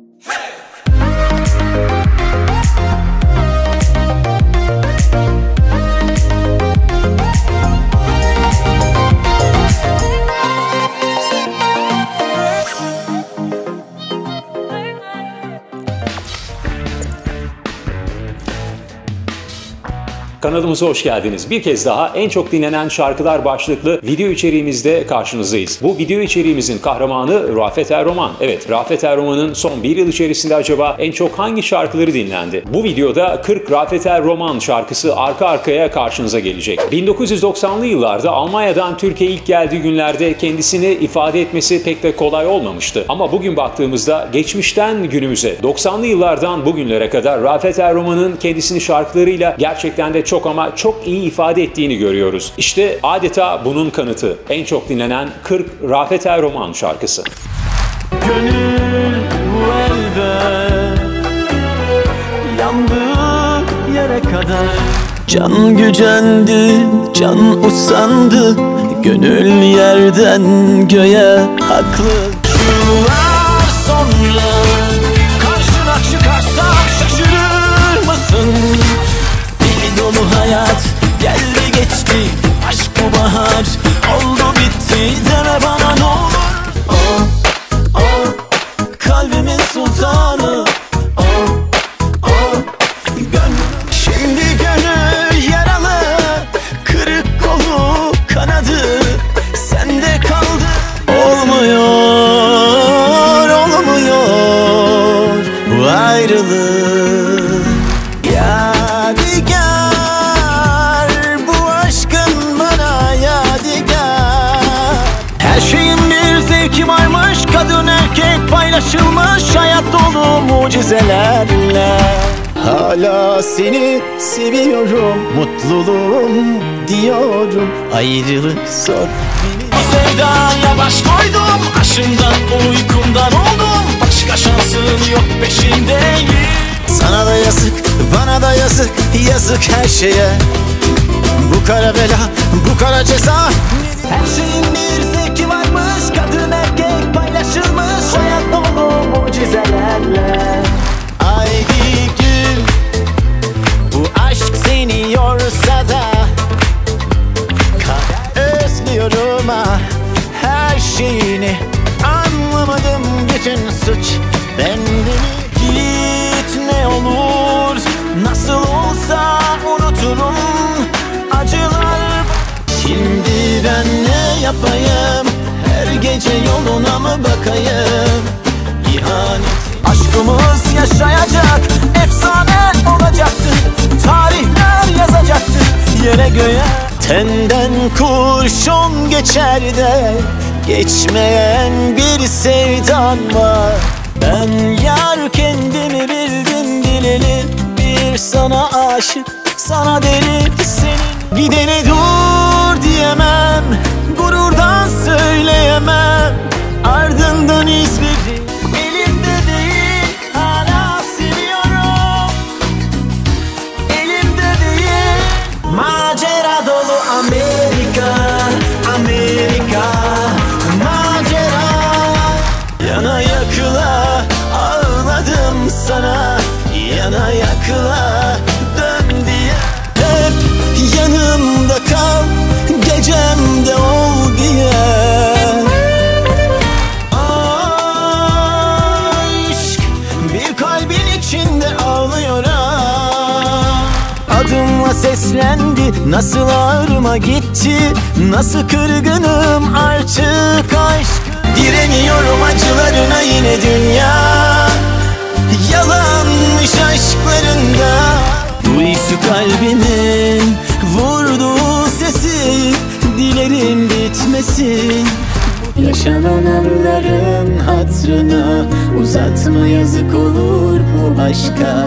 Hey! Kanalımıza hoş geldiniz. Bir kez daha en çok dinlenen şarkılar başlıklı video içeriğimizde karşınızdayız. Bu video içeriğimizin kahramanı Rafet Erroman. Evet, Rafet Erroman'ın son bir yıl içerisinde acaba en çok hangi şarkıları dinlendi? Bu videoda 40 Rafet Erroman şarkısı arka arkaya karşınıza gelecek. 1990'lı yıllarda Almanya'dan Türkiye'ye ilk geldiği günlerde kendisini ifade etmesi pek de kolay olmamıştı. Ama bugün baktığımızda geçmişten günümüze, 90'lı yıllardan bugünlere kadar Rafet Erroman'ın kendisini şarkılarıyla gerçekten de çok çok ama çok iyi ifade ettiğini görüyoruz. İşte adeta bunun kanıtı. En çok dinlenen 40 Rafet Er Roman şarkısı. Gönül bu elbet Yandığı yere kadar Can gücendi, can usandı Gönül yerden göğe haklı Yıllar Bu ayrılık paylaşılmış hayat dolu mucizelerle. Hala seni seviyorum mutluluğum diyorum. Ayrılık zor sevdaya baş koydum aşımdan uykumdan oldum Başka şansın yok peşindeyim. Sana da yazık bana da yazık yazık her şeye. Bu kara bela bu kara ceza. Her şeyin bir zevki varmış kadın erkek paylaşılmış. Hayat dolu mucizelerle yapayım? Her gece yoluna mı bakayım? İhanet. Aşkımız yaşayacak Efsane olacaktı. Tarihler yazacaktı Yere göğe. Tenden kurşun geçer de Geçmeyen bir sevdan var. Ben yar kendimi bildim bileli Bir sana aşık Sana deli senin. Gidene dur diyemem söyleyemem. Ardından izleri Adımla seslendi. Nasıl ağrıma gitti? Nasıl kırgınım artık aşk. Direniyorum acılarına yine dünya. Yalanmış aşklarında. Duysu kalbimin vurduğu sesi. Dilerim bitmesin. Yaşanan anların hatrına Uzatma yazık olur bu aşka.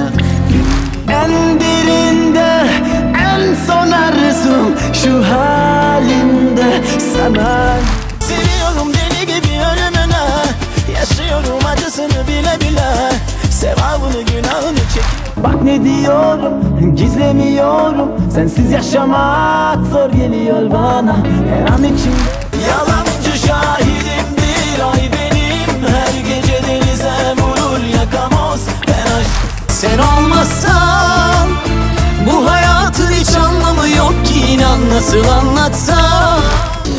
En derinde en son arzum şu halimde sana. Seviyorum deli gibi ölümüne Yaşıyorum acısını bile bile. Sevabını günahını çekiyorum. Bak ne diyorum gizlemiyorum. Sensiz yaşamak zor geliyor bana. Her an içimde Yalancı şahidimdir ay benim Her gece denize vurur yakamoz ben aşk Sen olmasan nasıl anlatsam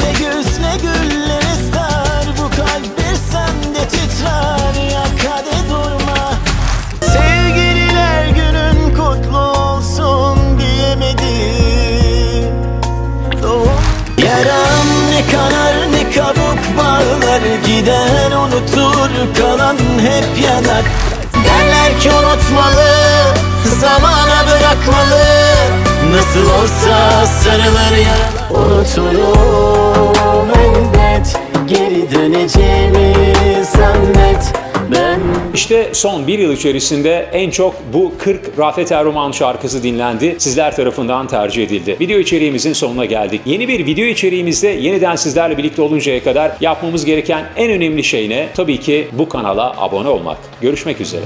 Ne güz ne güller ister. Bu kalp bir sende titrer. Yak hadi durma. Sevgililer günün kutlu olsun diyemedim. Yaram ne kanar ne kabuk bağlar. Gider unutur kalan hep yanar. Derler ki unutmalı Zamana bırakmalı Nasıl olsa sarılır yaralar Unuturum elbet Geri döneceğimi zannet Ben İşte son bir yıl içerisinde en çok bu 40 Rafet Erroman şarkısı dinlendi. Sizler tarafından tercih edildi. Video içeriğimizin sonuna geldik. Yeni bir video içeriğimizde yeniden sizlerle birlikte oluncaya kadar yapmamız gereken en önemli şey ne? Tabii ki bu kanala abone olmak. Görüşmek üzere.